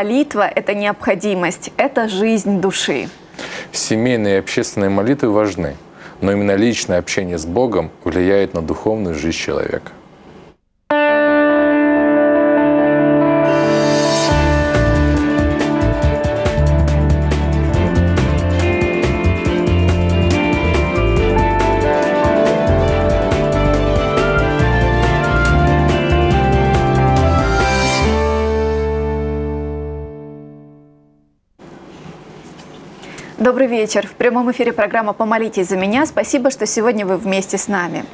молитва – это необходимость, это жизнь души. Семейные и общественные молитвы важны, но именно личное общение с Богом влияет на духовную жизнь человека. Добрый вечер. В прямом эфире программа «Помолитесь за меня». Спасибо, что сегодня вы вместе с нами.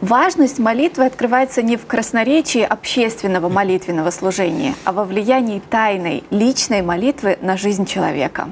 Важность молитвы открывается не в красноречии общественного молитвенного служения, а во влиянии тайной, личной молитвы на жизнь человека.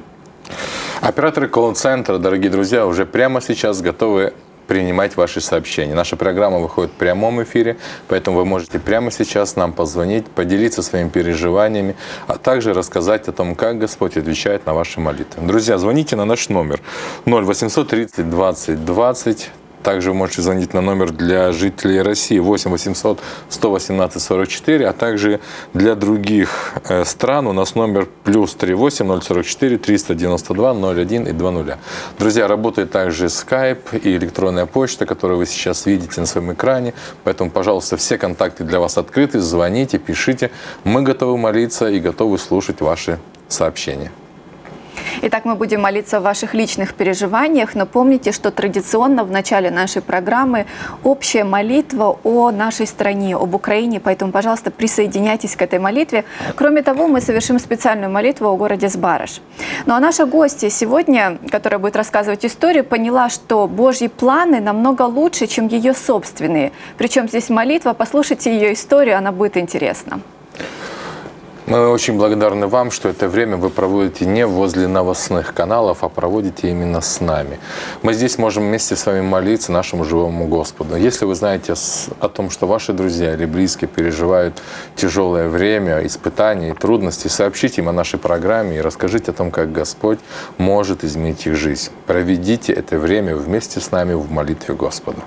Операторы колл-центра, дорогие друзья, уже прямо сейчас готовы принимать ваши сообщения. Наша программа выходит в прямом эфире, поэтому вы можете прямо сейчас нам позвонить, поделиться своими переживаниями, а также рассказать о том, как Господь отвечает на ваши молитвы. Друзья, звоните на наш номер 0800 30 20 20. Также вы можете звонить на номер для жителей России 8 800 118 44, а также для других э, стран у нас номер плюс 38 044 392 01 и 20. Друзья, работает также Skype и электронная почта, которую вы сейчас видите на своем экране. Поэтому, пожалуйста, все контакты для вас открыты. Звоните, пишите. Мы готовы молиться и готовы слушать ваши сообщения. Итак, мы будем молиться о ваших личных переживаниях, но помните, что традиционно в начале нашей программы общая молитва о нашей стране, об Украине, поэтому, пожалуйста, присоединяйтесь к этой молитве. Кроме того, мы совершим специальную молитву о городе Сбарыш. Ну а наша гостья сегодня, которая будет рассказывать историю, поняла, что Божьи планы намного лучше, чем ее собственные. Причем здесь молитва, послушайте ее историю, она будет интересна. Мы очень благодарны вам, что это время вы проводите не возле новостных каналов, а проводите именно с нами. Мы здесь можем вместе с вами молиться нашему живому Господу. Если вы знаете о том, что ваши друзья или близкие переживают тяжелое время, испытания и трудности, сообщите им о нашей программе и расскажите о том, как Господь может изменить их жизнь. Проведите это время вместе с нами в молитве Господу.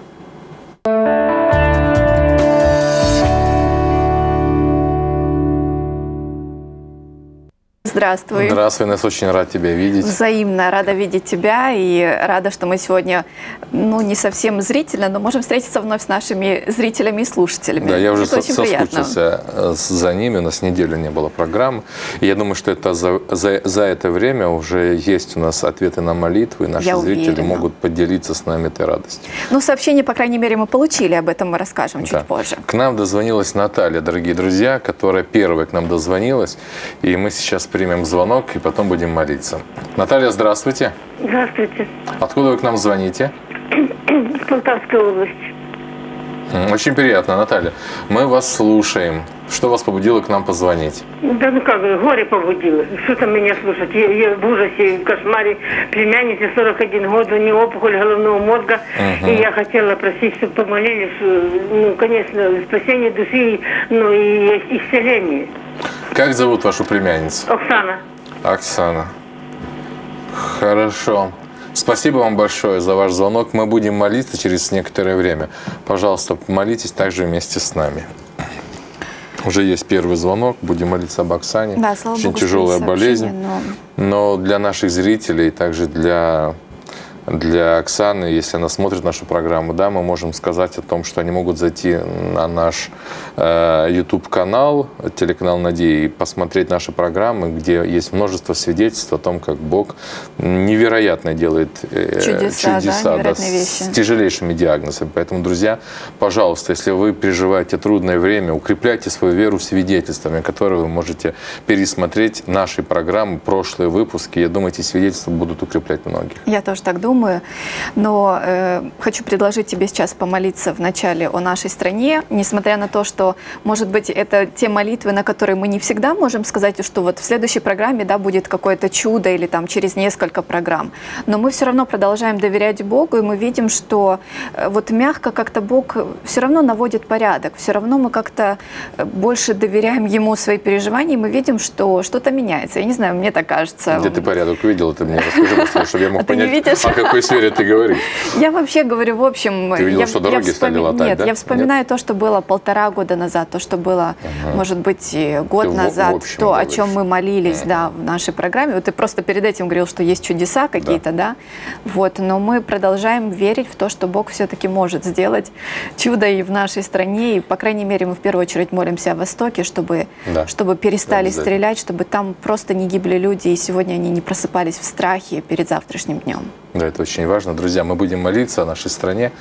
Здравствуй. Здравствуй, нас очень рад тебя видеть. Взаимно рада видеть тебя и рада, что мы сегодня, ну, не совсем зрительно, но можем встретиться вновь с нашими зрителями и слушателями. Да, я уже со соскучился э, за ними, у нас неделю не было программы. И я думаю, что это за, за, за это время уже есть у нас ответы на молитвы, и наши я зрители уверена. могут поделиться с нами этой радостью. Ну, сообщение, по крайней мере, мы получили, об этом мы расскажем да. чуть позже. К нам дозвонилась Наталья, дорогие друзья, которая первая к нам дозвонилась, и мы сейчас при примем звонок и потом будем молиться. Наталья, здравствуйте. Здравствуйте. Откуда вы к нам звоните? Из Полтавской области. Очень приятно, Наталья. Мы вас слушаем. Что вас побудило к нам позвонить? Да ну как, горе побудило. Что там меня слушать? Я, я в ужасе, в кошмаре. Племяннице 41 год, у нее опухоль головного мозга. Угу. И я хотела просить, чтобы помолились, ну, конечно, спасение души, ну и исцеление. Как зовут вашу племянницу? Оксана. Оксана. Хорошо. Спасибо вам большое за ваш звонок. Мы будем молиться через некоторое время. Пожалуйста, молитесь также вместе с нами. Уже есть первый звонок, будем молиться об Оксане. Да, слава Очень Богу, тяжелая болезнь. Но... но для наших зрителей, также для для Оксаны, если она смотрит нашу программу, да, мы можем сказать о том, что они могут зайти на наш э, YouTube-канал, телеканал «Надея», и посмотреть наши программы, где есть множество свидетельств о том, как Бог невероятно делает э, чудеса, чудеса да, да, с тяжелейшими диагнозами. Поэтому, друзья, пожалуйста, если вы переживаете трудное время, укрепляйте свою веру свидетельствами, которые вы можете пересмотреть наши программы, прошлые выпуски. Я думаю, эти свидетельства будут укреплять многих. Я тоже так думаю думаю. Но э, хочу предложить тебе сейчас помолиться вначале о нашей стране, несмотря на то, что, может быть, это те молитвы, на которые мы не всегда можем сказать, что вот в следующей программе да, будет какое-то чудо или там через несколько программ. Но мы все равно продолжаем доверять Богу, и мы видим, что э, вот мягко как-то Бог все равно наводит порядок, все равно мы как-то э, больше доверяем Ему свои переживания, и мы видим, что что-то меняется. Я не знаю, мне так кажется. Где ты порядок увидел, ты мне расскажи, чтобы я мог а понять, о какой сфере ты говоришь. Я вообще говорю, в общем... Ты видел, я, что дороги я стали латать, Нет, да? я вспоминаю то, что было полтора года назад, то, что было, может быть, год Ты в- в назад, общем то, о говоришь. чем мы молились, да, в нашей программе. Вот ты просто перед этим говорил, что есть чудеса какие-то, да. Вот, но мы продолжаем верить в то, что Бог все-таки может сделать чудо и в нашей стране, и, по крайней мере, мы в первую очередь молимся о Востоке, чтобы, Да. чтобы перестали Обязательно. стрелять, чтобы там просто не гибли люди, и сегодня они не просыпались в страхе перед завтрашним днем. Да, это очень важно. Друзья, мы будем молиться о нашей стране.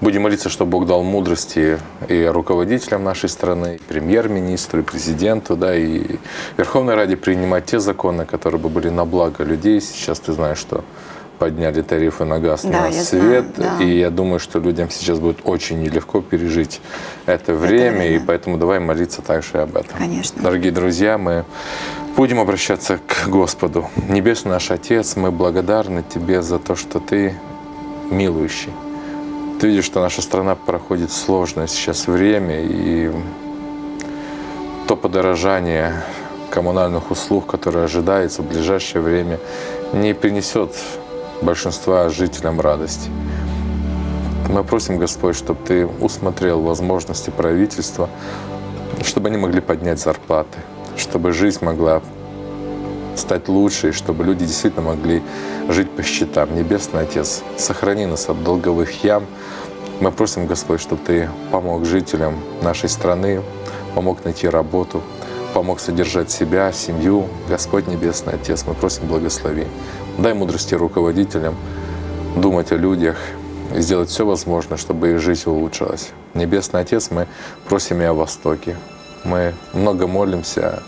Будем молиться, чтобы Бог дал мудрости и руководителям нашей страны, премьер-министру, и президенту, да, и Верховной Раде принимать те законы, которые бы были на благо людей. Сейчас ты знаешь, что подняли тарифы на газ, Да, на свет. знаю, да. И я думаю, что людям сейчас будет очень нелегко пережить это время. И время. поэтому давай молиться также и об этом. Конечно. Дорогие друзья, мы будем обращаться к Господу. Небесный наш Отец, мы благодарны Тебе за то, что Ты милующий. Ты видишь, что наша страна проходит сложное сейчас время, и то подорожание коммунальных услуг, которое ожидается в ближайшее время, не принесет большинства жителям радости. Мы просим, Господь, чтобы Ты усмотрел возможности правительства, чтобы они могли поднять зарплаты, чтобы жизнь могла стать лучше, и чтобы люди действительно могли жить по счетам. Небесный Отец, сохрани нас от долговых ям. Мы просим, Господь, чтобы Ты помог жителям нашей страны, помог найти работу, помог содержать себя, семью. Господь Небесный Отец, мы просим, благослови. Дай мудрости руководителям думать о людях и сделать все возможное, чтобы их жизнь улучшилась. Небесный Отец, мы просим и о Востоке. Мы много молимся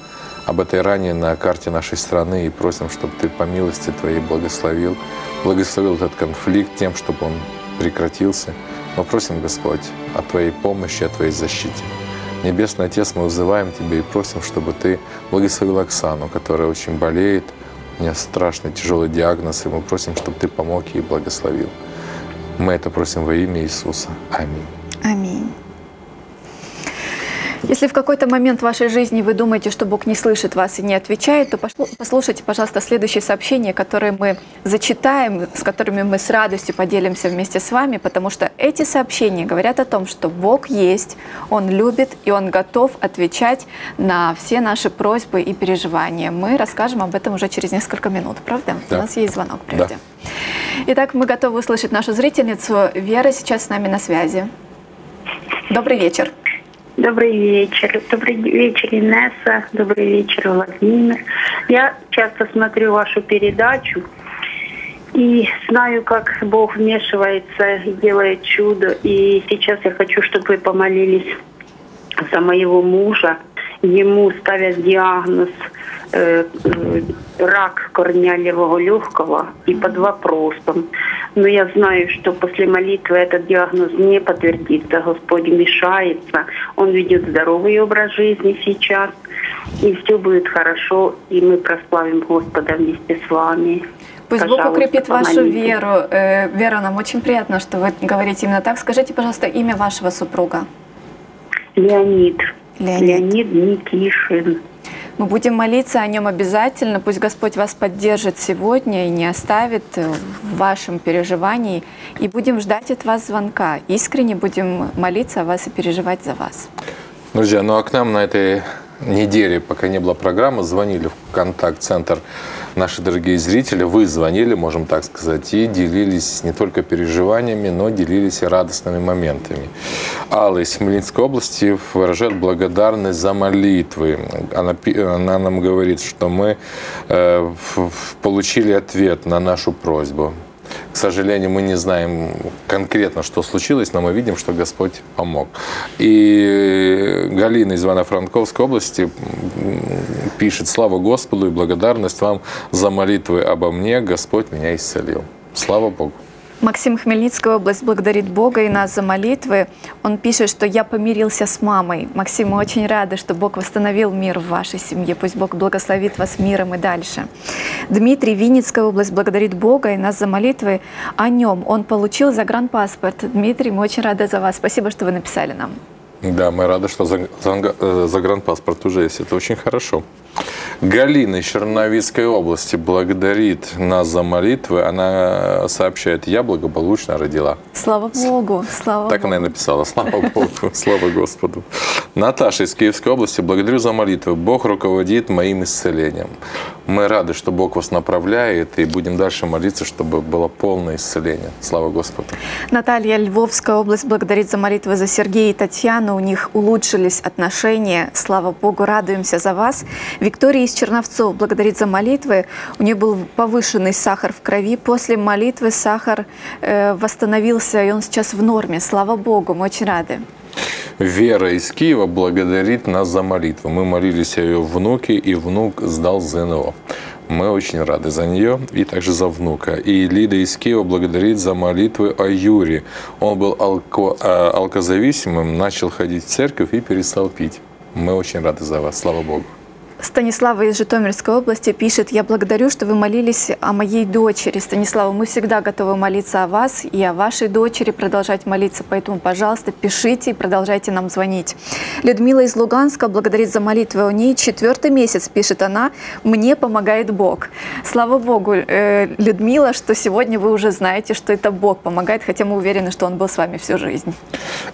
об этой ране на карте нашей страны и просим, чтобы Ты по милости Твоей благословил, благословил этот конфликт тем, чтобы он прекратился. Мы просим, Господь, о Твоей помощи, о Твоей защите. Небесный Отец, мы вызываем Тебя и просим, чтобы Ты благословил Оксану, которая очень болеет, у нее страшный тяжелый диагноз, и мы просим, чтобы Ты помог и благословил. Мы это просим во имя Иисуса. Аминь. Аминь. Если в какой-то момент в вашей жизни вы думаете, что Бог не слышит вас и не отвечает, то пошло- послушайте, пожалуйста, следующие сообщения, которые мы зачитаем, с которыми мы с радостью поделимся вместе с вами, потому что эти сообщения говорят о том, что Бог есть, Он любит и Он готов отвечать на все наши просьбы и переживания. Мы расскажем об этом уже через несколько минут, правда? Да. У нас есть звонок прежде. Да. Итак, мы готовы услышать нашу зрительницу. Вера сейчас с нами на связи. Добрый вечер. Добрый вечер. Добрый вечер, Инесса. Добрый вечер, Владимир. Я часто смотрю вашу передачу и знаю, как Бог вмешивается и делает чудо. И сейчас я хочу, чтобы вы помолились за моего мужа. Ему ставят диагноз э, рак корня левого легкого и под вопросом. Но я знаю, что после молитвы этот диагноз не подтвердится. Господь вмешается. Он ведет здоровый образ жизни сейчас. И все будет хорошо. И мы прославим Господа вместе с вами. Пусть Бог Пожалуйста, укрепит вашу помолитесь. веру. Э, Вера, нам очень приятно, что вы говорите именно так. Скажите, пожалуйста, имя вашего супруга. Леонид. Леонид. Леонид Никишин. Мы будем молиться о нем обязательно. Пусть Господь вас поддержит сегодня и не оставит э, в вашем переживании. И будем ждать от вас звонка. Искренне будем молиться о вас и переживать за вас. Друзья, ну а к нам на этой неделе, пока не было программы, звонили в контакт-центр наши дорогие зрители. Вы звонили, можем так сказать, и делились не только переживаниями, но делились и радостными моментами. Алла из Хмельницкой области выражает благодарность за молитвы. Она, она нам говорит, что мы э, получили ответ на нашу просьбу. К сожалению, мы не знаем конкретно, что случилось, но мы видим, что Господь помог. И Галина из Ивано-Франковской области пишет «Слава Господу и благодарность вам за молитвы обо мне. Господь меня исцелил». Слава Богу. Максим Хмельницкая область благодарит Бога и нас за молитвы. Он пишет, что я помирился с мамой. Максим, мы очень рады, что Бог восстановил мир в вашей семье. Пусть Бог благословит вас миром и дальше. Дмитрий, Винницкая область благодарит Бога и нас за молитвы о нем. Он получил загранпаспорт. Дмитрий, мы очень рады за вас. Спасибо, что вы написали нам. Да, мы рады, что э, загранпаспорт уже есть. Это очень хорошо. Галина из Черновицкой области благодарит нас за молитвы. Она сообщает, я благополучно родила. Слава Богу, слава Так Богу. она и написала, слава Богу, слава Господу. Наташа из Киевской области, благодарю за молитвы. Бог руководит моим исцелением. Мы рады, что Бог вас направляет, и будем дальше молиться, чтобы было полное исцеление. Слава Господу. Наталья Львовская область благодарит за молитвы за Сергея и Татьяну. У них улучшились отношения. Слава Богу, радуемся за вас. Виктория из Черновцов благодарит за молитвы. У нее был повышенный сахар в крови. После молитвы сахар э, восстановился, и он сейчас в норме. Слава Богу, мы очень рады. Вера из Киева благодарит нас за молитву. Мы молились о ее внуке, и внук сдал ЗНО. Мы очень рады за нее и также за внука. И Лида из Киева благодарит за молитвы о Юре. Он был алко, э, алкозависимым, начал ходить в церковь и перестал пить. Мы очень рады за вас. Слава Богу. Станислава из Житомирской области пишет, я благодарю, что вы молились о моей дочери. Станислава, мы всегда готовы молиться о вас и о вашей дочери, продолжать молиться. Поэтому, пожалуйста, пишите и продолжайте нам звонить. Людмила из Луганска благодарит за молитвы о ней. Четвертый месяц, пишет она, мне помогает Бог. Слава Богу, э, Людмила, что сегодня вы уже знаете, что это Бог помогает, хотя мы уверены, что Он был с вами всю жизнь.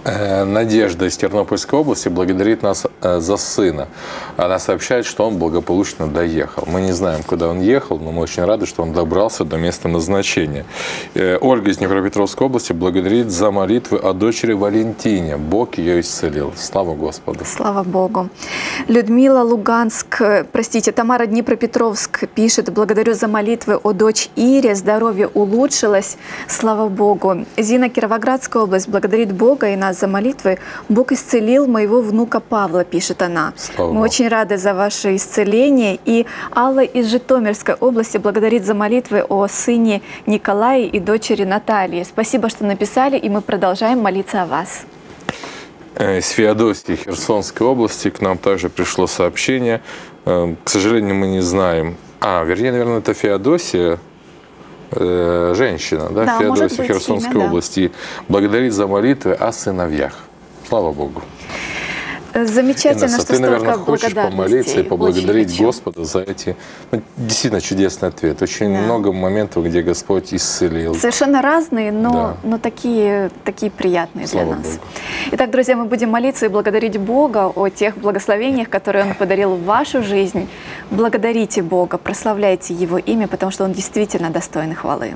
Э, Надежда из Тернопольской области благодарит нас э, за сына. Она сообщает, что он благополучно доехал. Мы не знаем, куда он ехал, но мы очень рады, что он добрался до места назначения. Э, Ольга из Днепропетровской области благодарит за молитвы о дочери Валентине. Бог ее исцелил. Слава Господу. Слава Богу. Людмила Луганск, э, простите, Тамара Днепропетровск пишет, благодарю за молитвы о дочь Ире, здоровье улучшилось, слава Богу. Зина Кировоградская область благодарит Бога и нас за молитвы. Бог исцелил моего внука Павла, пишет она. Слава Мы Богу. очень рады за ваше исцеление. И Алла из Житомирской области благодарит за молитвы о сыне Николае и дочери Натальи. Спасибо, что написали, и мы продолжаем молиться о вас. Э, Из Феодосии Херсонской области к нам также пришло сообщение. Э, К сожалению, мы не знаем. А, вернее, наверное, это Феодосия, э, женщина, да, Да, Феодосия Херсонской имя, да. области. Благодарит за молитвы о сыновьях. Слава Богу. Замечательно, Инесса, что ты, наверное, столько хочешь помолиться и поблагодарить Очень. Господа за эти ну, действительно чудесный ответ. Очень Да. много моментов, где Господь исцелил. Совершенно разные, но, Да. но такие, такие приятные Слава для нас. Богу. Итак, друзья, мы будем молиться и благодарить Бога о тех благословениях, которые Он подарил в вашу жизнь. Благодарите Бога, прославляйте Его имя, потому что Он действительно достоин хвалы.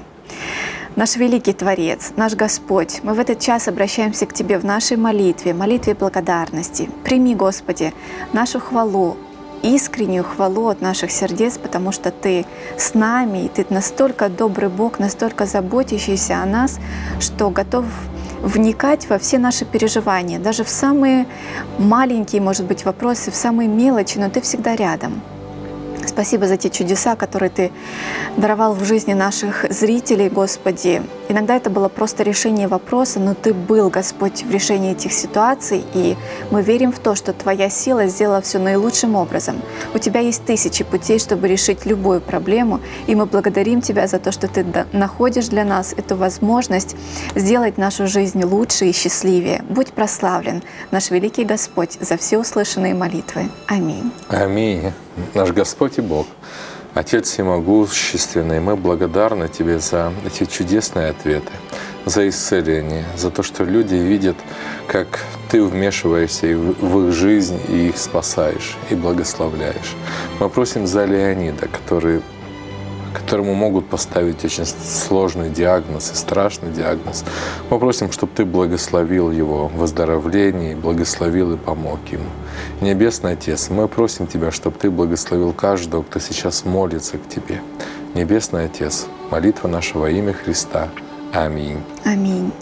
Наш великий Творец, наш Господь, мы в этот час обращаемся к Тебе в нашей молитве, молитве благодарности. Прими, Господи, нашу хвалу, искреннюю хвалу от наших сердец, потому что Ты с нами, и Ты настолько добрый Бог, настолько заботящийся о нас, что готов вникать во все наши переживания, даже в самые маленькие, может быть, вопросы, в самые мелочи, но Ты всегда рядом. Спасибо за те чудеса, которые Ты даровал в жизни наших зрителей, Господи. Иногда это было просто решение вопроса, но Ты был, Господь, в решении этих ситуаций, и мы верим в то, что Твоя сила сделала все наилучшим образом. У Тебя есть тысячи путей, чтобы решить любую проблему, и мы благодарим Тебя за то, что Ты находишь для нас эту возможность сделать нашу жизнь лучше и счастливее. Будь прославлен, наш великий Господь, за все услышанные молитвы. Аминь. Аминь. Наш Господь и Бог. Отец Всемогущественный, мы благодарны Тебе за эти чудесные ответы, за исцеление, за то, что люди видят, как Ты вмешиваешься в их жизнь и их спасаешь, и благословляешь. Мы просим за Леонида, который которому могут поставить очень сложный диагноз и страшный диагноз. Мы просим, чтобы Ты благословил его в выздоровлении, благословил и помог ему. Небесный Отец, мы просим Тебя, чтобы Ты благословил каждого, кто сейчас молится к Тебе. Небесный Отец, молитва нашего имя Христа. Аминь. Аминь.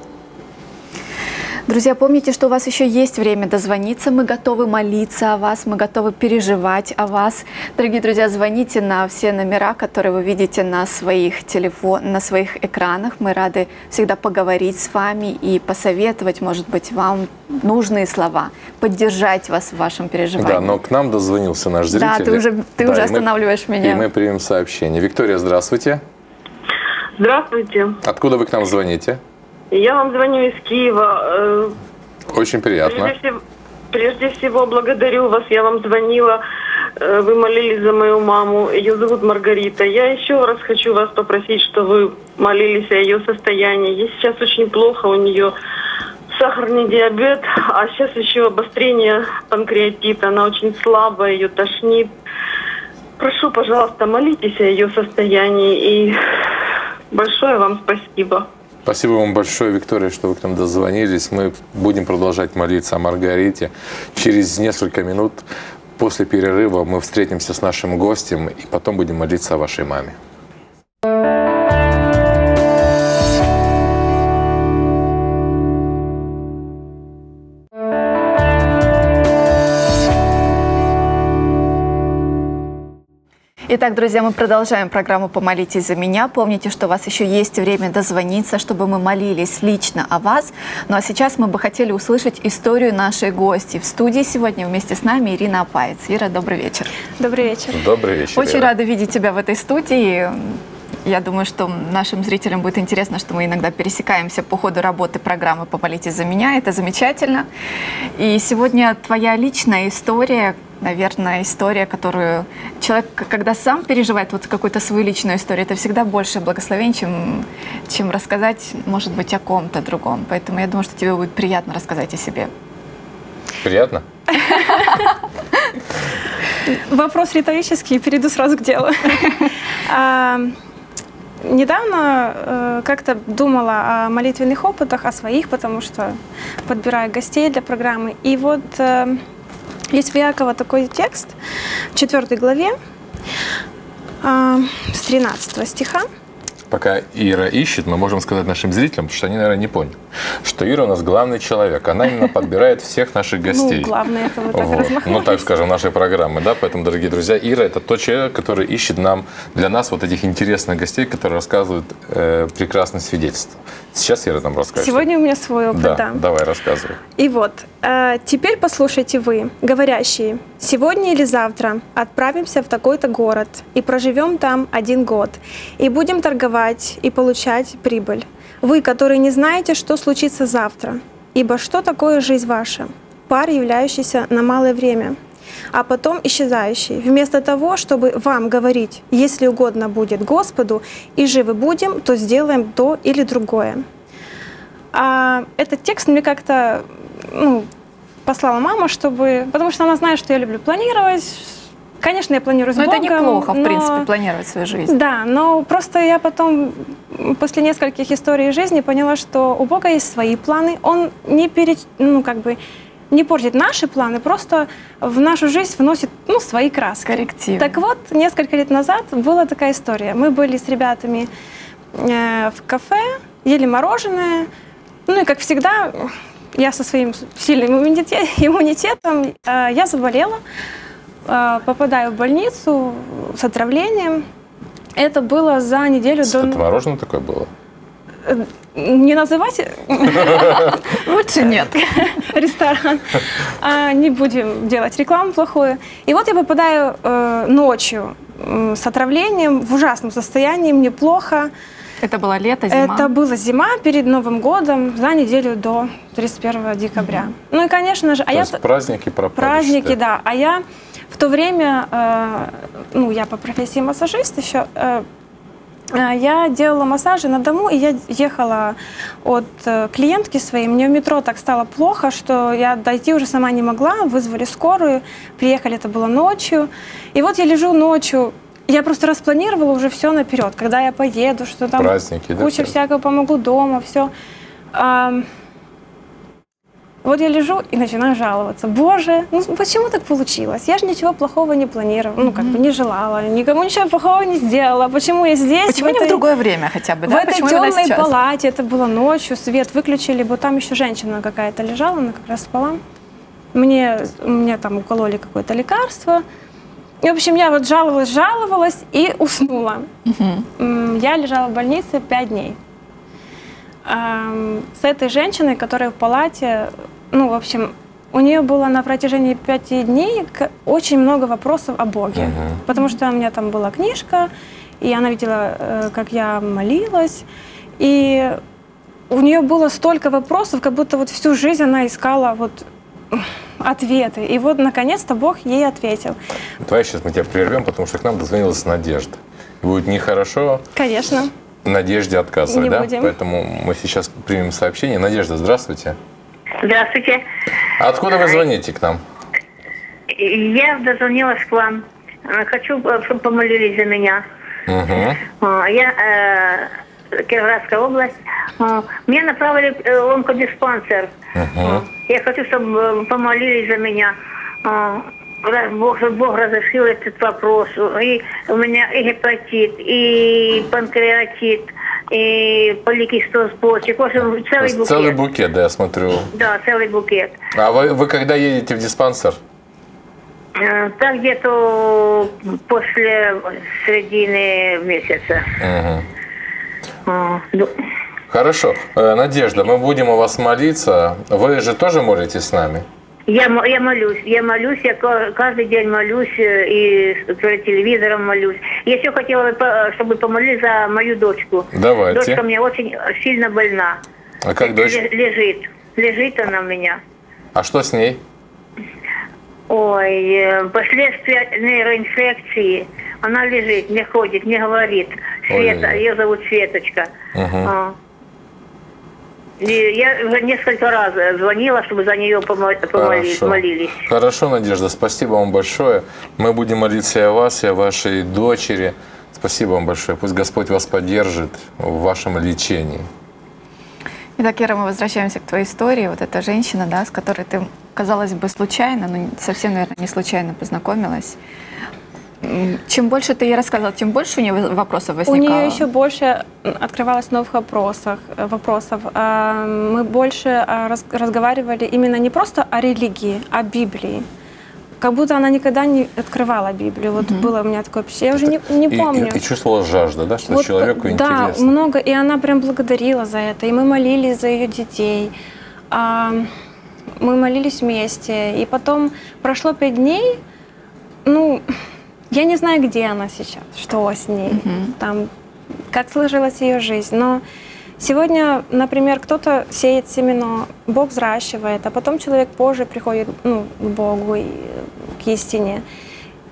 Друзья, помните, что у вас еще есть время дозвониться. Мы готовы молиться о вас, мы готовы переживать о вас. Дорогие друзья, звоните на все номера, которые вы видите на своих телефон, на своих экранах. Мы рады всегда поговорить с вами и посоветовать, может быть, вам нужные слова, поддержать вас в вашем переживании. Да, но к нам дозвонился наш зритель. Да, ты уже- ты уже и мы- останавливаешь меня. И мы примем сообщение. Виктория, здравствуйте. Здравствуйте. Откуда вы к нам звоните? Я вам звоню из Киева. Э, Очень приятно. Прежде всего, прежде всего благодарю вас. Я вам звонила, э, вы молились за мою маму. Ее зовут Маргарита. Я еще раз хочу вас попросить, что вы молились о ее состоянии. Ей сейчас очень плохо, у нее сахарный диабет, а сейчас еще обострение панкреатита. Она очень слабая, ее тошнит. Прошу, пожалуйста, молитесь о ее состоянии и большое вам спасибо. Спасибо вам большое, Виктория, что вы к нам дозвонились. Мы будем продолжать молиться о Маргарите. Через несколько минут после перерыва мы встретимся с нашим гостем и потом будем молиться о вашей маме. Итак, друзья, мы продолжаем программу «Помолитесь за меня». Помните, что у вас еще есть время дозвониться, чтобы мы молились лично о вас. Ну а сейчас мы бы хотели услышать историю нашей гости. В студии сегодня вместе с нами Ирина Апаец. Ира, добрый вечер. Добрый вечер. Добрый вечер. Очень Ира. рада видеть тебя в этой студии. Я думаю, что нашим зрителям будет интересно, что мы иногда пересекаемся по ходу работы программы «Помолитесь за меня». Это замечательно. И сегодня твоя личная история, наверное, история, которую человек, когда сам переживает вот какую-то свою личную историю, это всегда больше благословений, чем, чем рассказать, может быть, о ком-то другом. Поэтому я думаю, что тебе будет приятно рассказать о себе. Приятно? Вопрос риторический, перейду сразу к делу. А, Недавно э, как-то думала о молитвенных опытах, о своих, потому что подбираю гостей для программы. И вот э, есть в Иакова такой текст в 4 главе э, с 13 стиха. Пока Ира ищет, мы можем сказать нашим зрителям, потому что они, наверное, не поняли, что Ира у нас главный человек. Она именно подбирает всех наших гостей. Ну, главное, это вы так Вот. Ну, так скажем, нашей программы, да, поэтому, дорогие друзья, Ира – это тот человек, который ищет нам, для нас вот этих интересных гостей, которые рассказывают э, прекрасные свидетельства. Сейчас Ира нам расскажет. Сегодня у меня свой опыт, Да, да. давай, рассказывай. И вот, э, теперь послушайте вы, говорящие, сегодня или завтра отправимся в такой-то город и проживем там один год, и будем торговать и получать прибыль. Вы, которые не знаете, что случится завтра, ибо что такое жизнь ваша? Пар, являющийся на малое время, а потом исчезающий. Вместо того, чтобы вам говорить, если угодно будет Господу, и живы будем, то сделаем то или другое. А этот текст мне как-то ну, послала мама, чтобы... Потому что она знает, что я люблю планировать. Конечно, я планирую с Но это Богом, неплохо, в но- принципе, планировать свою жизнь. Да, но просто я потом, после нескольких историй жизни, поняла, что у Бога есть свои планы. Он не пере... ну, как бы не портит наши планы, просто в нашу жизнь вносит ну, свои краски. Коррективы. Так вот, несколько лет назад была такая история. Мы были с ребятами э, в кафе, ели мороженое. Ну и, как всегда, я со своим сильным иммунитет- иммунитетом, э, я заболела, э, попадаю в больницу с отравлением. Это было за неделю до... Это мороженое такое было? Не называть Лучше нет. ресторан. А, не будем делать рекламу плохую. И вот я попадаю э, ночью с отравлением, в ужасном состоянии, мне плохо. Это было лето, зима. Это была зима перед Новым годом, за неделю до 31 декабря. Ну и, конечно же, а То я... есть праздники пропали. Праздники, считай. да. А я в то время, э, ну, я по профессии массажист еще, э, э, я делала массажи на дому, и я ехала от э, клиентки своей. Мне в метро так стало плохо, что я дойти уже сама не могла. Вызвали скорую, приехали, это было ночью. И вот я лежу ночью, я просто распланировала уже все наперед, когда я поеду, что там Праздники, да, куча всё? всякого помогу дома, все. Вот я лежу и начинаю жаловаться. Боже, ну почему так получилось? Я же ничего плохого не планировала, ну как бы не желала, никому ничего плохого не сделала. Почему я здесь? Почему в не в этой- другое время хотя бы, в да? этой Почему темной палате, это было ночью, свет выключили, вот там еще женщина какая-то лежала, она как раз спала. Мне, мне там укололи какое-то лекарство. И, в общем, я вот жаловалась, жаловалась и уснула. М, Я лежала в больнице пять дней. С этой женщиной, которая в палате, ну, в общем, у нее было на протяжении пяти дней очень много вопросов о Боге. Мгм. Потому что у меня там была книжка, и она видела, э, как я молилась. И у нее было столько вопросов, как будто вот всю жизнь она искала вот ответы. И вот, наконец-то, Бог ей ответил. Давай сейчас мы тебя прервем, потому что к нам дозвонилась Надежда. И будет нехорошо Конечно. Надежде отказывать, Не да? будем. Поэтому мы сейчас примем сообщение. Надежда, здравствуйте. Здравствуйте. Откуда вы звоните к нам? Я дозвонилась к вам. Э, Хочу, э, чтобы помолились за меня. Угу. Я э, Кировоградская область. А, Меня направили э, в онкодиспансер. А, Я хочу, чтобы помолились за меня. Бог, Бог разрешил этот вопрос. И у меня и гепатит, и панкреатит, и поликистоз почек. В общем, целый букет. Целый букет, да, я смотрю. Да, целый букет. А вы, вы когда едете в диспансер? Так где-то после середины месяца. Мгм. Хорошо. Э, Надежда, мы будем о вас молиться. Вы же тоже молитесь с нами? Я, я молюсь, я молюсь, я ка- каждый день молюсь э, и с- перед телевизором молюсь. Я еще хотела, чтобы помолились за мою дочку. Давайте. Дочка мне очень сильно больна. А как дочь? Ле- Лежит. Лежит она у меня. А что с ней? Ой, э, последствия нейроинфекции. Она лежит, не ходит, не говорит. Света, Ой-ой-ой. ее зовут Светочка. Мгм. А. И я несколько раз звонила, чтобы за нее помо- помоли- Хорошо. молились. Хорошо, Надежда, спасибо вам большое. Мы будем молиться и о вас, и о вашей дочери. Спасибо вам большое. Пусть Господь вас поддержит в вашем лечении. Итак, Кира, мы возвращаемся к твоей истории. Вот эта женщина, да, с которой ты, казалось бы, случайно, но совсем, наверное, не случайно познакомилась. Чем больше ты ей рассказывала, тем больше у нее вопросов У возникало. нее еще больше открывалось новых вопросов. э, вопросов. А, Мы больше а, раз- разговаривали именно не просто о религии, а о Библии. Как будто она никогда не открывала Библию. Вот было у меня такое впечатление. Я уже не, не И- помню. И, и чувствовала жажда, да, что Вот, человеку да, интересно. много, и она прям благодарила за это, и мы молились за ее детей, А, мы молились вместе, и потом прошло пять дней, ну, я не знаю, где она сейчас, что с ней, там, как сложилась ее жизнь, но сегодня, например, кто-то сеет семено, Бог взращивает, а потом человек позже приходит ну, к Богу и к истине.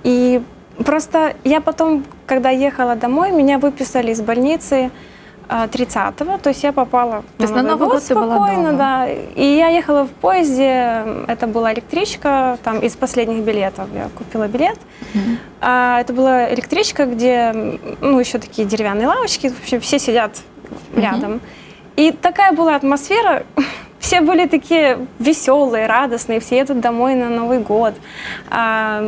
И просто я потом, когда ехала домой, меня выписали из больницы 30-го, то есть я попала То есть на Новый год ты была спокойно, да. И я ехала в поезде, это была электричка, там из последних билетов я купила билет. А, это была электричка, где, ну, еще такие деревянные лавочки, в общем, все сидят рядом. И такая была атмосфера, все были такие веселые, радостные, все едут домой на Новый год. А,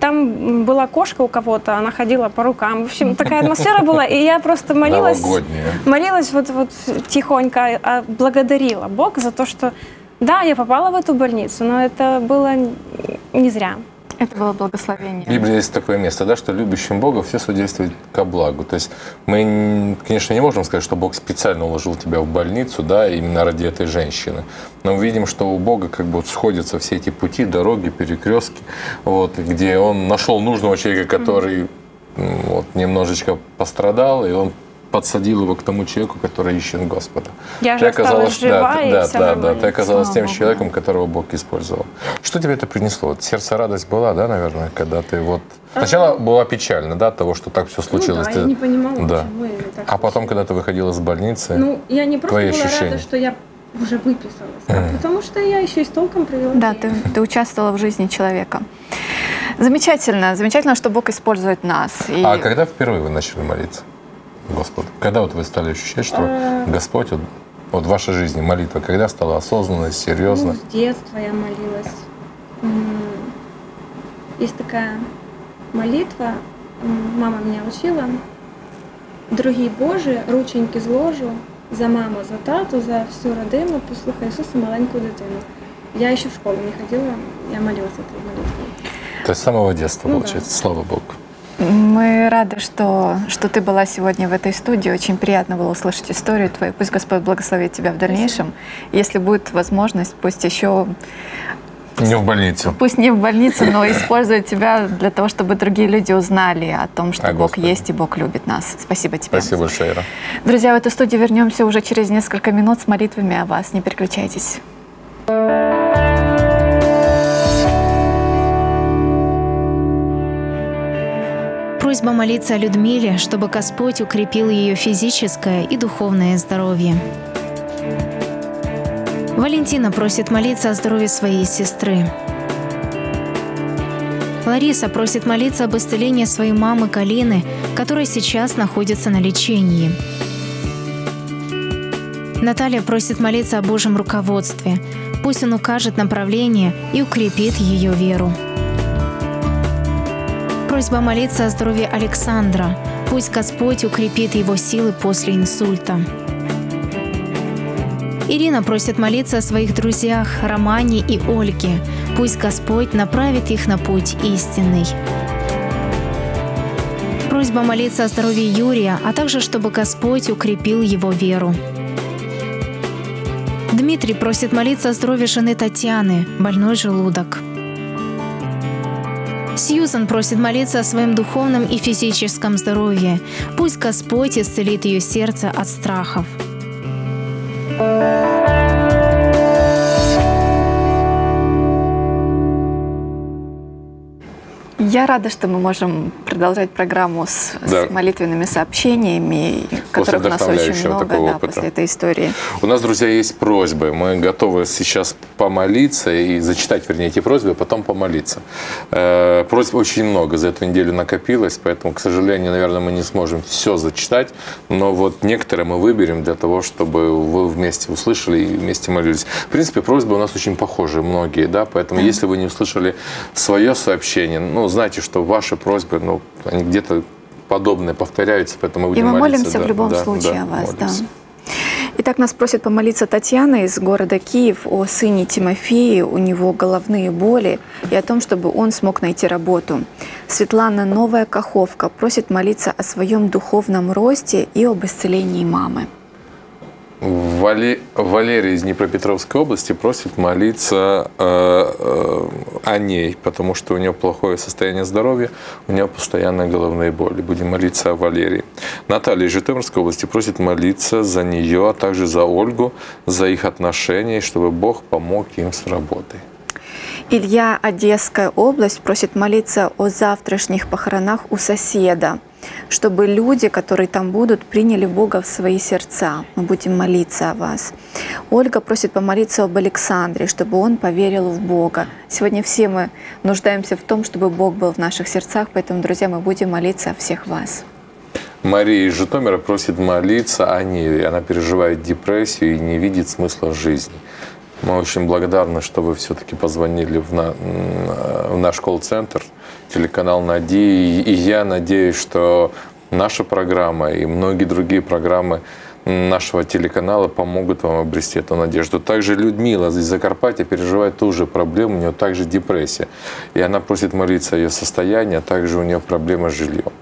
там была кошка у кого-то, она ходила по рукам. В общем, такая атмосфера была, и я просто молилась, Новогодняя. молилась вот, вот тихонько, а благодарила Бога за то, что да, я попала в эту больницу, но это было не зря. Это было благословение. В Библии есть такое место, да, что любящим Бога все содействует ко благу. То есть мы, конечно, не можем сказать, что Бог специально уложил тебя в больницу, да, именно ради этой женщины. Но мы видим, что у Бога как бы вот сходятся все эти пути, дороги, перекрестки, вот, где Он нашел нужного человека, который вот, немножечко пострадал, и Он подсадил его к тому человеку, который ищет Господа. Я Ты же осталась да, жива, и да, всё да, да, нормально. ты оказалась Слава тем Богу. человеком, которого Бог использовал. Что тебе это принесло? Вот сердце радость была, да, наверное, когда ты вот... Сначала была печально, да, от того, что так все случилось. А. Ну да, Ты- я не понимала, Да. почему именно так А потом, случилось. когда ты выходила из больницы, Ну, я не просто Твои была ощущения? рада, что я уже выписалась, а Мгм. потому что я еще и с толком провела. Да, ты, ты участвовала в жизни человека. Замечательно, замечательно, что Бог использует нас. И а когда впервые вы начали молиться Господу? Когда вот вы стали ощущать, что А. Господь вот, вот в вашей жизни молитва, когда стала осознанно, серьезно? Ну, с детства я молилась. Есть такая молитва, мама меня учила. Дорогі Боже, рученьки зложу за маму, за тату, за всю родину, послухай Ісуса маленьку дитину. Я ще в школу не ходила, я молилась этой молитвой. То есть с самого детства, Ну да. получается, слава Богу. Мы рады, что, что ты была сегодня в этой студии. Очень приятно было услышать историю твою. Пусть Господь благословит тебя в дальнейшем. Если будет возможность, пусть еще, Не в больницу. пусть не в больнице, но использует тебя для того, чтобы другие люди узнали о том, что О Бог Господе. есть и Бог любит нас. Спасибо тебе. Спасибо Ира. Друзья, в эту студию вернемся уже через несколько минут с молитвами о вас. Не переключайтесь. Просьба молиться Людмиле, чтобы Господь укрепил ее физическое и духовное здоровье. Валентина просит молиться о здоровье своей сестры. Лариса просит молиться об исцелении своей мамы Калины, которая сейчас находится на лечении. Наталья просит молиться о Божьем руководстве. Пусть Он укажет направление и укрепит ее веру. Просьба молиться о здоровье Александра. Пусть Господь укрепит его силы после инсульта. Ирина просит молиться о своих друзьях Романе и Ольге. Пусть Господь направит их на путь истинный. Просьба молиться о здоровье Юрия, а также чтобы Господь укрепил его веру. Дмитрий просит молиться о здоровье жены Татьяны, больной желудок. Сьюзан просит молиться о своем духовном и физическом здоровье. Пусть Господь исцелит ее сердце от страхов. Я рада, что мы можем продолжать программу с, да. с молитвенными сообщениями, которых у нас очень много да, после этой истории. У нас, друзья, есть просьбы. Мы готовы сейчас помолиться и зачитать, вернее, эти просьбы, а потом помолиться. Э, просьб очень много за эту неделю накопилось, поэтому, к сожалению, наверное, мы не сможем все зачитать, но вот некоторые мы выберем для того, чтобы вы вместе услышали и вместе молились. В принципе, просьбы у нас очень похожие, многие, да, поэтому да. если вы не услышали свое сообщение, ну, знайте, что ваши просьбы, ну, они где-то подобные повторяются, поэтому будем И мы молиться, молимся да, в любом да, случае да, о вас, молимся. да. Итак, нас просит помолиться Татьяна из города Киев о сыне Тимофее, у него головные боли, и о том, чтобы он смог найти работу. Светлана Новая Каховка просит молиться о своем духовном росте и об исцелении мамы. Вале... Валерий из Днепропетровской области просит молиться э, э, о ней, потому что у нее плохое состояние здоровья, у нее постоянные головные боли. Будем молиться о Валерии. Наталья из Житомирской области просит молиться за нее, а также за Ольгу, за их отношения, чтобы Бог помог им с работой. Илья, Одесская область, просит молиться о завтрашних похоронах у соседа чтобы люди, которые там будут, приняли Бога в свои сердца. Мы будем молиться о вас. Ольга просит помолиться об Александре, чтобы он поверил в Бога. Сегодня все мы нуждаемся в том, чтобы Бог был в наших сердцах, поэтому, друзья, мы будем молиться о всех вас. Мария из Житомира просит молиться о ней. Она переживает депрессию и не видит смысла жизни. Мы очень благодарны, что вы все-таки позвонили в, на, в наш колл-центр, телеканал «Нади». И я надеюсь, что наша программа и многие другие программы нашего телеканала помогут вам обрести эту надежду. Также Людмила из Закарпатья переживает ту же проблему, у нее также депрессия. И она просит молиться о ее состоянии, а также у нее проблемы с жильем.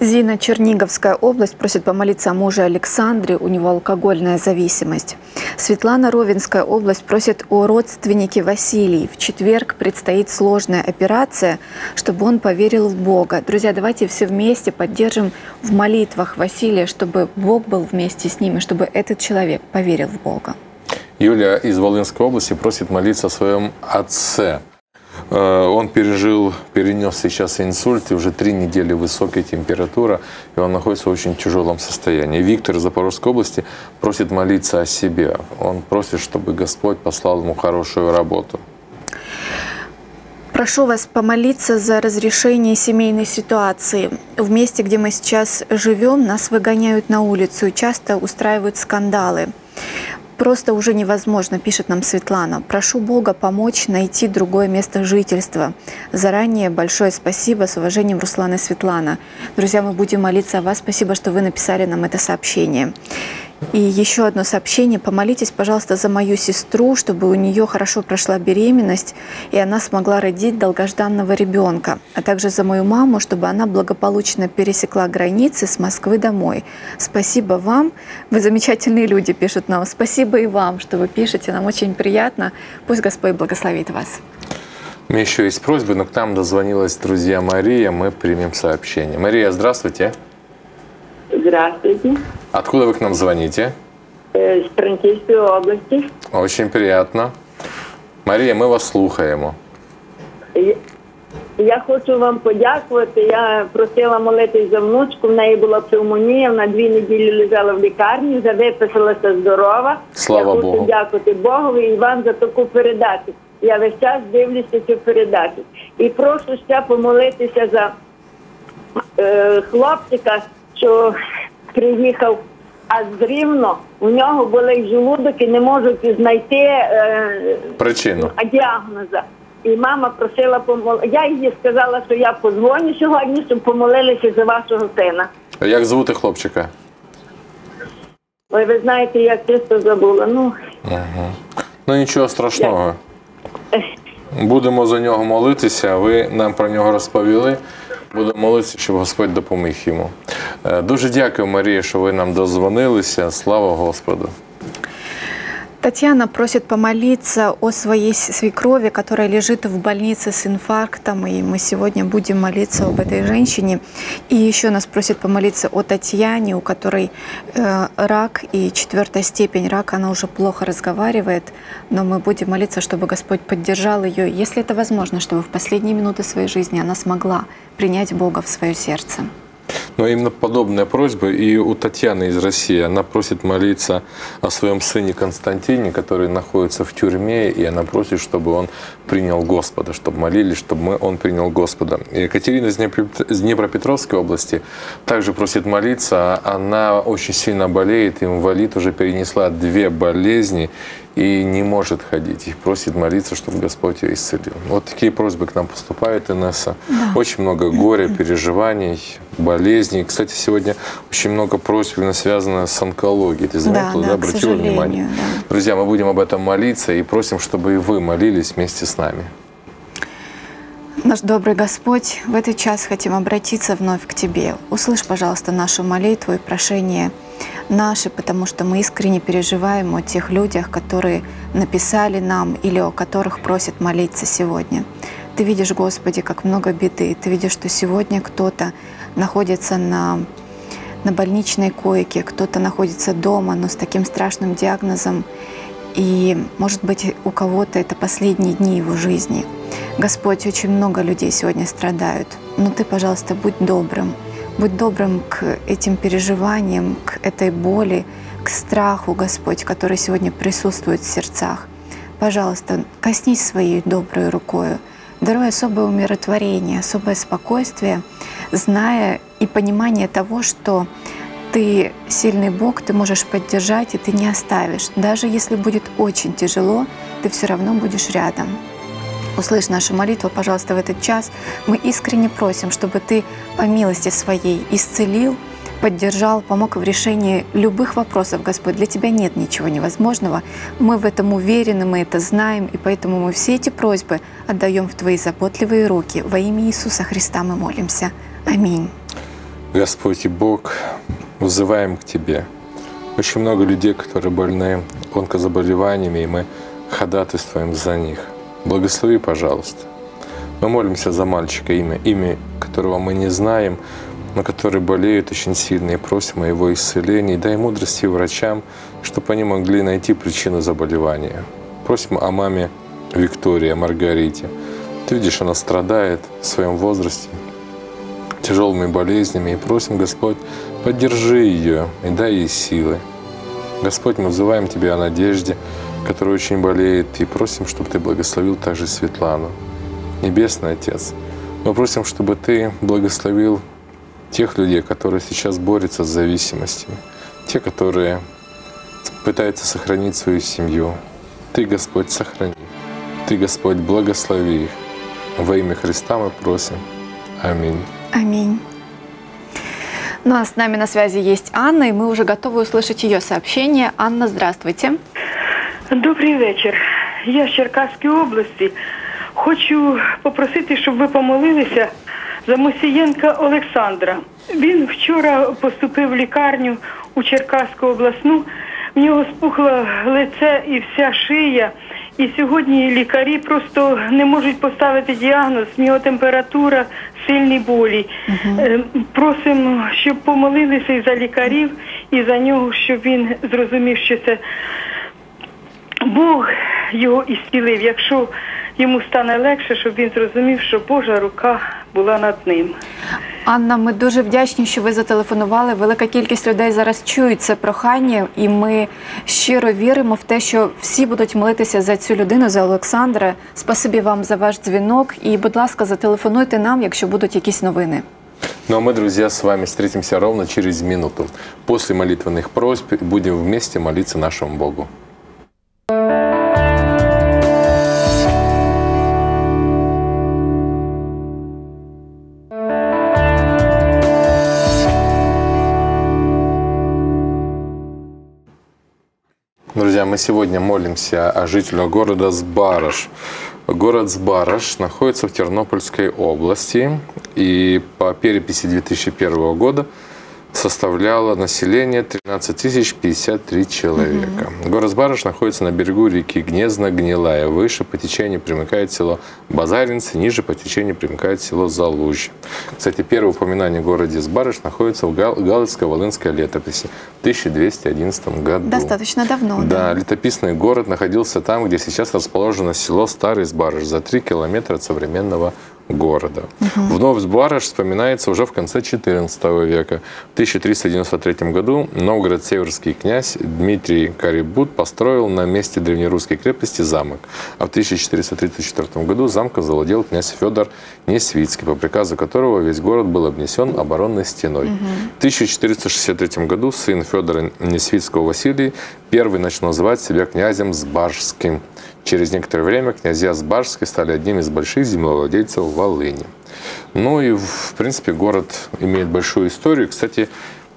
Зина Черниговская область просит помолиться о муже Александре, у него алкогольная зависимость. Светлана Ровенская область просит о родственнике Василий. В четверг предстоит сложная операция, чтобы он поверил в Бога. Друзья, давайте все вместе поддержим в молитвах Василия, чтобы Бог был вместе с ними, чтобы этот человек поверил в Бога. Юлия из Волынской области просит молиться о своем отце. Э, он пережил, перенес сейчас инсульт, и уже три недели высокая температура, и он находится в очень тяжелом состоянии. Виктор из Запорожской области просит молиться о себе. Он просит, чтобы Господь послал ему хорошую работу. Прошу вас помолиться за разрешение семейной ситуации. В месте, где мы сейчас живем, нас выгоняют на улицу и часто устраивают скандалы просто уже невозможно, пишет нам Светлана. Прошу Бога помочь найти другое место жительства. Заранее большое спасибо. С уважением, Руслана и Светлана. Друзья, мы будем молиться о вас. Спасибо, что вы написали нам это сообщение. И еще одно сообщение. Помолитесь, пожалуйста, за мою сестру, чтобы у нее хорошо прошла беременность, и она смогла родить долгожданного ребенка. А также за мою маму, чтобы она благополучно пересекла границы с Москвы домой. Спасибо вам. Вы замечательные люди, пишут нам. Спасибо и вам, что вы пишете. Нам очень приятно. Пусть Господь благословит вас. У меня еще есть просьба, но к нам дозвонилась друзья Мария. Мы примем сообщение. Мария, здравствуйте. Здравствуйте. Откуда вы к нам звоните? Э, из Франківської области. Очень приятно. Мария, мы вас слухаємо. Я хочу вам подякувати. Я просила молитись за внучку. В неї була пневмонія, вона дві неділі лежала в лікарні, вже виписалася здорова. Слава я Богу. хочу дякувати Богові і вам за таку передачу. Я весь час дивлюся цю передачу. І прошу ще помолитися за е, хлопчика, що приїхав аж з Рівно. У нього болить желудок і не можуть знайти е, Причину. діагноза. І мама просила помол... Я їй сказала, що я подзвоню сьогодні, щоб помолилися за вашого сина. А Як звути хлопчика? Ой, ви знаєте, я чисто забула. Ну, Ну нічого страшного. Будемо за нього молитися. Ви нам про нього розповіли. Будемо молитися, щоб Господь допоміг йому. Дуже дякую, Марія, що ви нам дозвонилися. Слава Господу. Татьяна просит помолиться о своей свекрови, которая лежит в больнице с инфарктом, и мы сегодня будем молиться об этой женщине. И еще нас просит помолиться о Татьяне, у которой э, рак и четвертая степень рака, она уже плохо разговаривает, но мы будем молиться, чтобы Господь поддержал ее, если это возможно, чтобы в последние минуты своей жизни она смогла принять Бога в свое сердце. Но именно подобная просьба и у Татьяны из России. Она просит молиться о своем сыне Константине, который находится в тюрьме, и она просит, чтобы он принял Господа, чтобы молились, чтобы он принял Господа. И Екатерина из Днепропетровской области также просит молиться. Она очень сильно болеет, инвалид, уже перенесла две болезни и не может ходить. И просит молиться, чтобы Господь ее исцелил. Вот такие просьбы к нам поступают, Инесса. Очень много горя, переживаний, болезней. Кстати, сегодня очень много просьб именно связано с онкологией. Ты заметила, да, к обратила сожалению, внимание? да. Друзья, мы будем об этом молиться и просим, чтобы и вы молились вместе с нами. Наш добрый Господь, в этот час хотим обратиться вновь к Тебе. Услышь, пожалуйста, нашу молитву и прошение наши, потому что мы искренне переживаем о тех людях, которые написали нам или о которых просят молиться сегодня. Ты видишь, Господи, как много беды. Ты видишь, что сегодня кто-то находится на, на больничной койке, кто-то находится дома, но с таким страшным диагнозом. И, может быть, у кого-то это последние дни его жизни. Господь, очень много людей сегодня страдают. Но Ты, пожалуйста, будь добрым. Будь добрым к этим переживаниям, к этой боли, к страху, Господь, который сегодня присутствует в сердцах. Пожалуйста, коснись своей доброй рукою. Даруй особое умиротворение, особое спокойствие, зная и понимание того, что ты сильный Бог, ты можешь поддержать, и ты не оставишь. Даже если будет очень тяжело, ты все равно будешь рядом. Услышь нашу молитву, пожалуйста, в этот час. Мы искренне просим, чтобы Ты по милости Своей исцелил, поддержал, помог в решении любых вопросов, Господь. Для Тебя нет ничего невозможного. Мы в этом уверены, мы это знаем, и поэтому мы все эти просьбы отдаем в Твои заботливые руки. Во имя Иисуса Христа мы молимся. Аминь. Господь и Бог, вызываем к Тебе. Очень много людей, которые больны онкозаболеваниями, и мы ходатайствуем за них. Благослови, пожалуйста. Мы молимся за мальчика, имя, имя которого мы не знаем, но который болеет очень сильно, и просим о его исцелении. Дай мудрости врачам, чтобы они могли найти причину заболевания. Просим о маме Виктории, о Маргарите. Ты видишь, она страдает в своем возрасте, тяжелыми болезнями, и просим, Господь, поддержи ее и дай ей силы. Господь, мы взываем Тебя о надежде, которая очень болеет, и просим, чтобы Ты благословил также Светлану. Небесный Отец, мы просим, чтобы Ты благословил тех людей, которые сейчас борются с зависимостями, те, которые пытаются сохранить свою семью. Ты, Господь, сохрани. Ты, Господь, благослови их. Во имя Христа мы просим. Аминь. Аминь. Ну а с нами на связи есть Анна, и мы уже готовы услышать ее сообщение. Анна, здравствуйте. Добрий вечір. Я з Черкаської області. Хочу попросити, щоб ви помолилися за Мосієнка Олександра. Він вчора поступив в лікарню у Черкаську обласну. В нього спухло лице і вся шия. І сьогодні лікарі просто не можуть поставити діагноз. В нього температура, сильні болі. Е, Просимо, щоб помолилися і за лікарів, і за нього, щоб він зрозумів, що це Бог його ісцілив. Якщо йому стане легше, щоб він зрозумів, що Божа рука була над ним. Анна, ми дуже вдячні, що ви зателефонували. Велика кількість людей зараз чують це прохання, і ми щиро віримо в те, що всі будуть молитися за цю людину, за Олександра. Спасибі вам за ваш дзвінок. І, будь ласка, зателефонуйте нам, якщо будуть якісь новини. Ну а мы, друзья, с вами встретимся ровно через минуту. После молитвенных просьб будем вместе молиться нашему Богу. Друзья, мы сегодня молимся о жителях города Сбарыш. Город Сбарыш находится в Тернопольской области и по переписи 2001 года составляло население 13 тысяч 53 человека. Город Сбарыш находится на берегу реки Гнезно-Гнилая. Выше по течению примыкает село Базаринцы, ниже по течению примыкает село Залужье. Кстати, первое упоминание о городе Сбарыш находится в Гал- Галицко-Волынской летописи в 1211 году. Достаточно давно. Да, летописный город находился там, где сейчас расположено село Старый Сбарыш, за 3 километра от современного города. Вновь Сбарыш вспоминается уже в конце XIV века. В 1393 году Новгород-Северский князь Дмитрий Карибут построил на месте древнерусской крепости замок. А в 1434 году замком завладел князь Федор Несвицкий, по приказу которого весь город был обнесен оборонной стеной. В 1463 году сын Федора Несвицкого Василий первый начал называть себя князем Сбаржским. Через некоторое время князья Сбаржские стали одним из больших землевладельцев Волыни. Ну и, в принципе, город имеет большую историю. Кстати,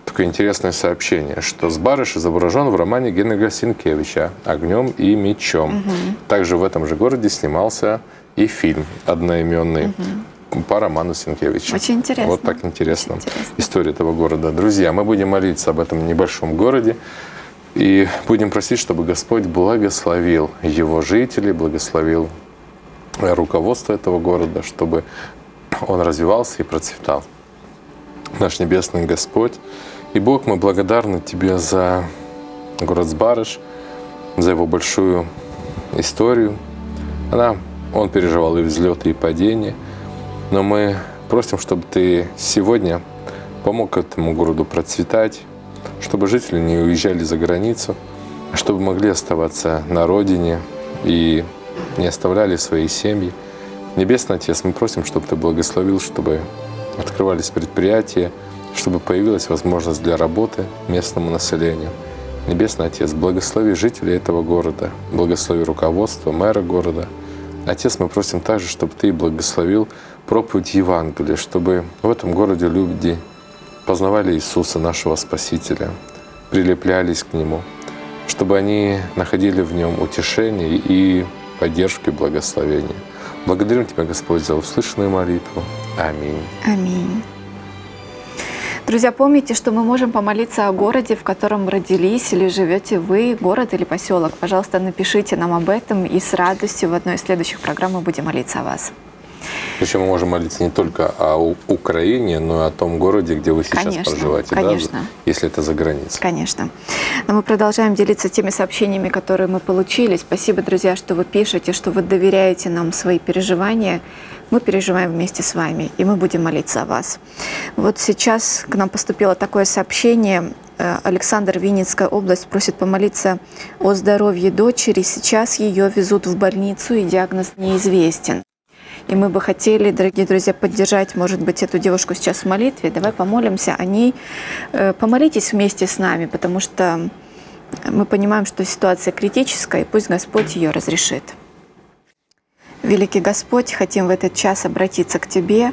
такое интересное сообщение, что Сбарыш изображен в романе Генриха Синкевича «Огнем и мечом». Также в этом же городе снимался и фильм одноименный по роману Синкевича. Очень интересно. Вот так интересно. Очень интересно. История этого города. Друзья, мы будем молиться об этом небольшом городе. И будем просить, чтобы Господь благословил его жителей, благословил э, руководство этого города, чтобы он развивался и процветал. Наш Небесный Господь и Бог, мы благодарны Тебе за город Сбарыш, за его большую историю. Она, он переживал и взлеты, и падения. Но мы просим, чтобы Ты сегодня помог этому городу процветать, чтобы жители не уезжали за границу, чтобы могли оставаться на родине и не оставляли свои семьи. Небесный Отец, мы просим, чтобы Ты благословил, чтобы открывались предприятия, чтобы появилась возможность для работы местному населению. Небесный Отец, благослови жителей этого города, благослови руководство, мэра города. Отец, мы просим также, чтобы Ты благословил проповедь Евангелия, чтобы в этом городе люди познавали Иисуса, нашего Спасителя, прилеплялись к Нему, чтобы они находили в Нем утешение и поддержку и благословение. Благодарим Тебя, Господь, за услышанную молитву. Аминь. Аминь. Друзья, помните, что мы можем помолиться о городе, в котором родились или живете вы, город или поселок. Пожалуйста, напишите нам об этом, и с радостью в одной из следующих программ мы будем молиться о вас. Причем мы можем молиться не только о Украине, но и о том городе, где вы сейчас Конечно, проживаете, да, конечно. если это за границей. Конечно. Но мы продолжаем делиться теми сообщениями, которые мы получили. Спасибо, друзья, что вы пишете, что вы доверяете нам свои переживания. Мы переживаем вместе с вами, и мы будем молиться о вас. Вот сейчас к нам поступило такое сообщение. Э, Александр, Винницкая область, просит помолиться о здоровье дочери. Сейчас ее везут в больницу, и диагноз неизвестен. И мы бы хотели, дорогие друзья, поддержать, может быть, эту девушку сейчас в молитве. Давай помолимся о ней. Э, Помолитесь вместе с нами, потому что мы понимаем, что ситуация критическая, и пусть Господь ее разрешит. Великий Господь, хотим в этот час обратиться к Тебе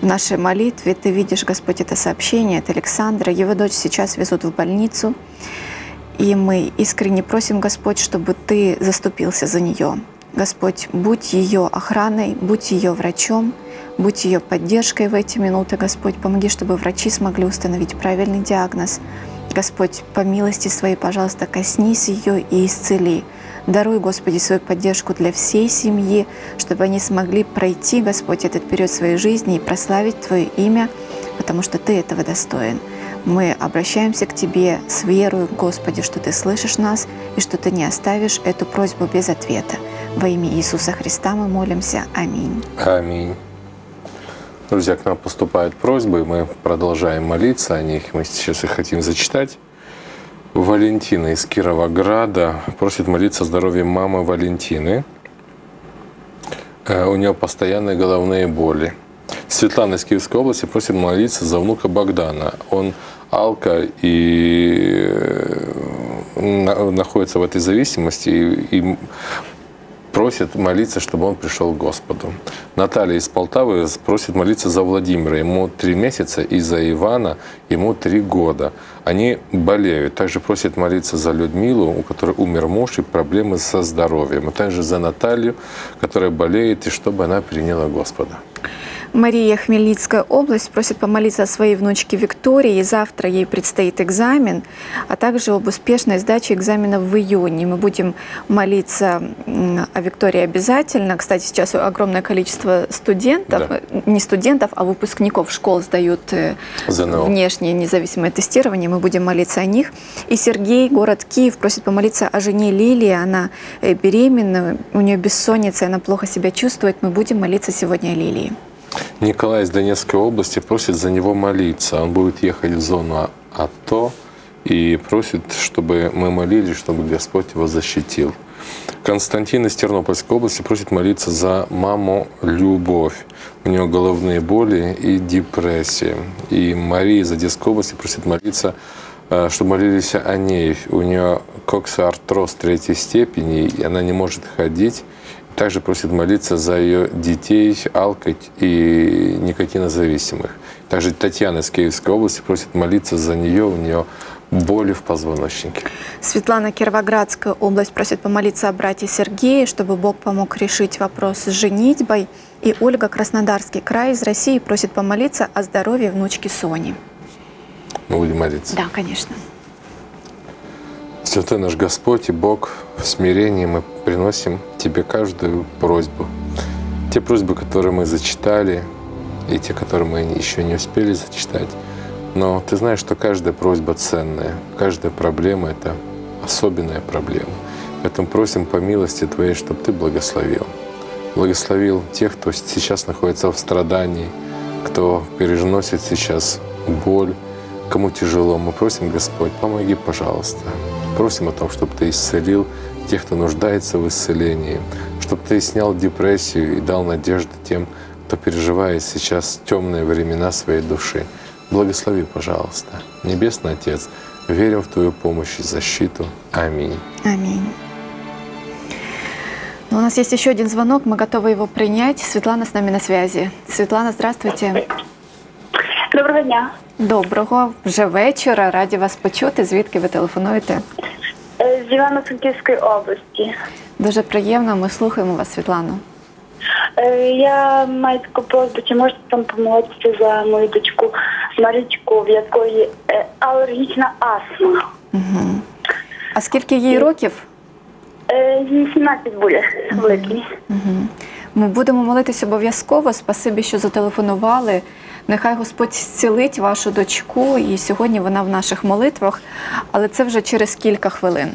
в нашей молитве. Ты видишь, Господь, это сообщение от Александра. Его дочь сейчас везут в больницу. И мы искренне просим, Господь, чтобы Ты заступился за нее. Господь, будь ее охраной, будь ее врачом, будь ее поддержкой в эти минуты, Господь. Помоги, чтобы врачи смогли установить правильный диагноз. Господь, по милости Своей, пожалуйста, коснись ее и исцели. Даруй, Господи, свою поддержку для всей семьи, чтобы они смогли пройти, Господь, этот период своей жизни и прославить Твое имя, потому что Ты этого достоин. Мы обращаемся к Тебе с верой, Господи, что Ты слышишь нас и что Ты не оставишь эту просьбу без ответа. Во имя Иисуса Христа мы молимся. Аминь. Аминь. Друзья, к нам поступают просьбы, мы продолжаем молиться о них. Мы сейчас их хотим зачитать. Валентина из Кировограда просит молиться о здоровье мамы Валентины. Э, у нее постоянные головные боли. Светлана из Киевской области просит молиться за внука Богдана. Он алка и э, находится в этой зависимости и просит молиться, чтобы он пришел к Господу. Наталья из Полтавы просит молиться за Владимира. Ему три месяца, и за Ивана ему три года. Они болеют. Также просит молиться за Людмилу, у которой умер муж и проблемы со здоровьем. А также за Наталью, которая болеет, и чтобы она приняла Господа. Мария Хмельницкая область просит помолиться о своей внучке Виктории. Завтра ей предстоит экзамен, а также об успешной сдаче экзамена в июне. Мы будем молиться о Виктории обязательно. Кстати, сейчас огромное количество студентов, да. не студентов, а выпускников школ сдают э, ЗНО. внешнее независимое тестирование. Мы будем молиться о них. И Сергей, город Киев, просит помолиться о жене Лилии. Она э, беременна, у нее бессонница, она плохо себя чувствует. Мы будем молиться сегодня о Лилии. Николай из Донецкой области просит за него молиться. Он будет ехать в зону АТО и просит, чтобы мы молились, чтобы Господь его защитил. Константин из Тернопольской области просит молиться за маму Любовь. У нее головные боли и депрессия. И Мария из Одесской области просит молиться, э, чтобы молились о ней. У нее коксоартроз третьей степени, и она не может ходить. Также просит молиться за ее детей, алко- и никотинозависимых. Также Татьяна из Киевской области просит молиться за нее, у нее боли в позвоночнике. Светлана Кировоградская область просит помолиться о брате Сергее, чтобы Бог помог решить вопрос с женитьбой. И Ольга Краснодарский край из России просит помолиться о здоровье внучки Сони. Мы будем молиться. Да, конечно. Святой наш Господь и Бог, в смирении мы приносим Тебе каждую просьбу. Те просьбы, которые мы зачитали, и те, которые мы еще не успели зачитать. Но ты знаешь, что каждая просьба ценная, каждая проблема — это особенная проблема. Поэтому просим по милости Твоей, чтобы Ты благословил. Благословил тех, кто сейчас находится в страдании, кто переносит сейчас боль, кому тяжело. Мы просим, Господь, помоги, пожалуйста. Просим о том, чтобы Ты исцелил тех, кто нуждается в исцелении, чтобы Ты снял депрессию и дал надежду тем, кто переживает сейчас темные времена своей души. Благослови, пожалуйста. Небесный Отец, верим в Твою помощь и защиту. Аминь. Аминь. Но ну, у нас есть еще один звонок, мы готовы его принять. Светлана с нами на связи. Светлана, здравствуйте. Доброго дня. Доброго вже вечора. Раді вас почути. Звідки ви телефонуєте? Е, з Івано-Франківської області. Дуже приємно. Ми слухаємо вас, Світлано. Е, я маю таку просьбу, чи можете там помолитися за мою дочку Марічку, в якої е, алергічна астма. Угу. А скільки їй років? Їй 17 буде в липні. Угу. Ми будемо молитися обов'язково. Спасибі, що зателефонували. Нехай Господь зцілить вашу дочку, і сьогодні вона в наших молитвах, але це вже через кілька хвилин.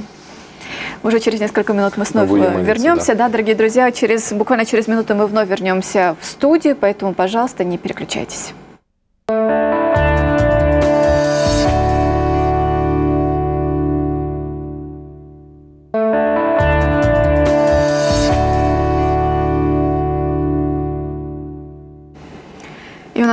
Уже через несколько минут мы снова мы вернемся. Да. да, дорогие друзья, через, буквально через минуту мы вновь вернемся в студию, поэтому, пожалуйста, не переключайтесь.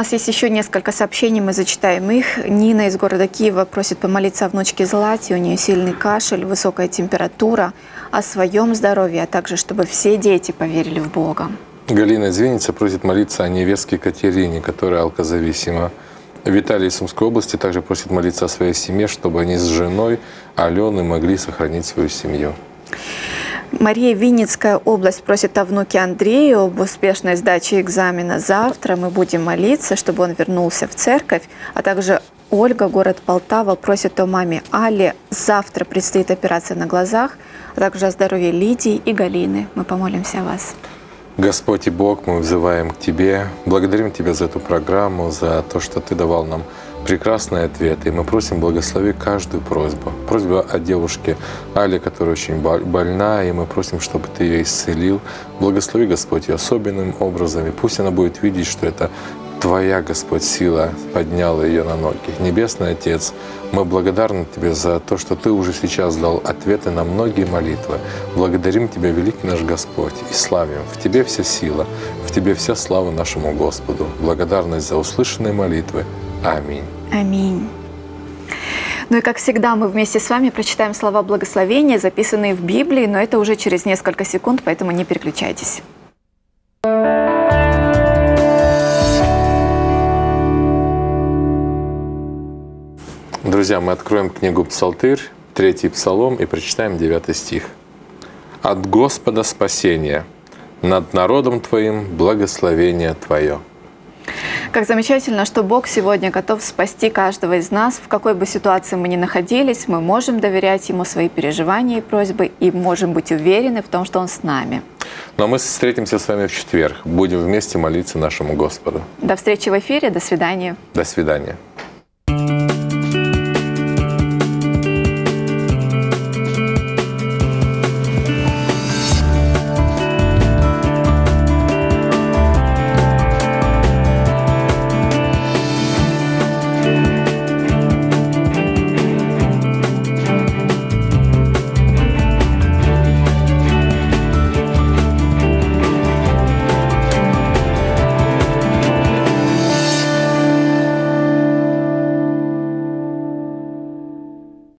Нас есть еще несколько сообщений, мы зачитаем их. Нина из города Киева просит помолиться о внучке Злате, у нее сильный кашель, высокая температура, о своем здоровье, а также чтобы все дети поверили в Бога. Галина из Винницы просит молиться о невестке Катерине, которая алкозависима. Виталий из Сумской области также просит молиться о своей семье, чтобы они с женой Аленой могли сохранить свою семью. Мария Винницкая область просит о внуке Андрею об успешной сдаче экзамена завтра. Мы будем молиться, чтобы он вернулся в церковь. А также Ольга, город Полтава, просит о маме Але. Завтра предстоит операция на глазах, а также о здоровье Лидии и Галины. Мы помолимся о вас. Господь и Бог, мы взываем к Тебе. Благодарим Тебя за эту программу, за то, что Ты давал нам прекрасные ответы. И мы просим благослови каждую просьбу. Просьба о девушке Але, которая очень больна, и мы просим, чтобы ты ее исцелил. Благослови, Господь, ее особенным образом. И пусть она будет видеть, что это Твоя, Господь, сила подняла ее на ноги. Небесный Отец, мы благодарны Тебе за то, что Ты уже сейчас дал ответы на многие молитвы. Благодарим Тебя, великий наш Господь, и славим. В Тебе вся сила, в Тебе вся слава нашему Господу. Благодарность за услышанные молитвы. Аминь. Аминь. Ну и как всегда, мы вместе с вами прочитаем слова благословения, записанные в Библии, но это уже через несколько секунд, поэтому не переключайтесь. Друзья, мы откроем книгу Псалтырь, третий псалом и прочитаем девятый стих. «От Господа спасение, над народом Твоим благословение Твое». Как замечательно, что Бог сегодня готов спасти каждого из нас. В какой бы ситуации мы ни находились, мы можем доверять Ему свои переживания и просьбы и можем быть уверены в том, что Он с нами. Но мы встретимся с вами в четверг. Будем вместе молиться нашему Господу. До встречи в эфире. До свидания. До свидания.